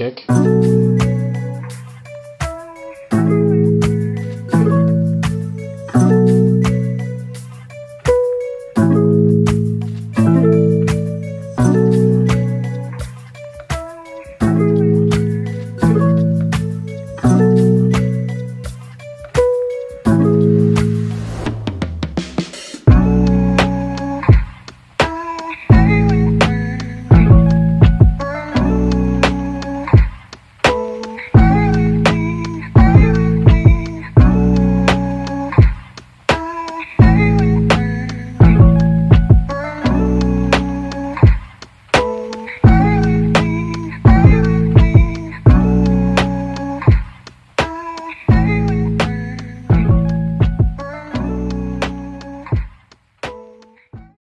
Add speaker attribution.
Speaker 1: kick.